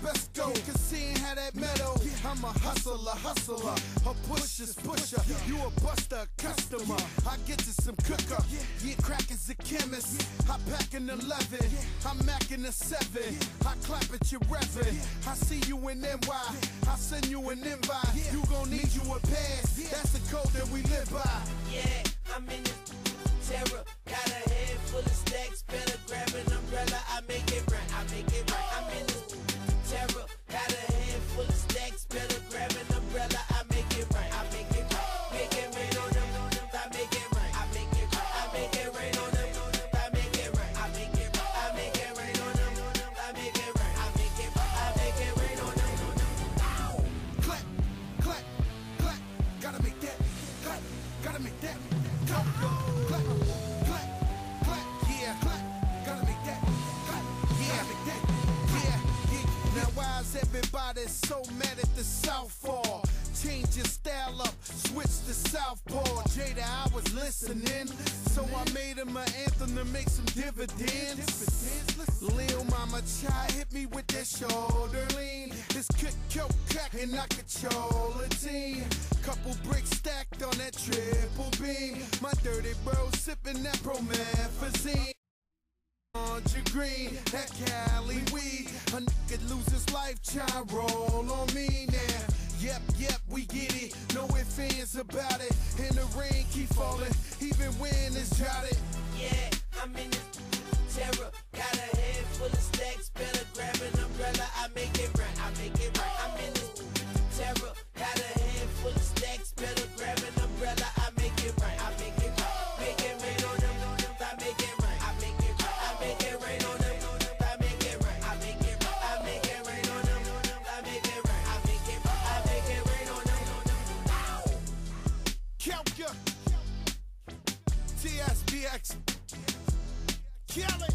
go. Cause seeing how that metal, I'm a hustler, hustler. A pusher's pusher. You a buster, customer. I get to some cooker. Yeah, crack is a chemist. I pack an 11. I'm macking a 7. I clap at your reverend. I see you in NY. I send you an invite. You gon' need you a pass. That's the code that we live by. Why is everybody so mad at the Southpaw? Change your style up, switch to Southpaw. Jada, I was listening, so I made him an anthem to make some dividends. Lil Mama Chai hit me with that shoulder lean. This kick, kill, crack, and I control a team. Couple bricks stacked on that triple beam. My dirty bro sipping that promethazine. On your green, that Cali weed. A nigga lose his life, child roll on me now. Yep, yep, we get it. No ifs, ands about it. And the rain keep falling, even when it's jotted. Yeah, I'm in the terror. Got a head full of stacks. Better grab an umbrella. I make it right. I make it TSBX. Kelly.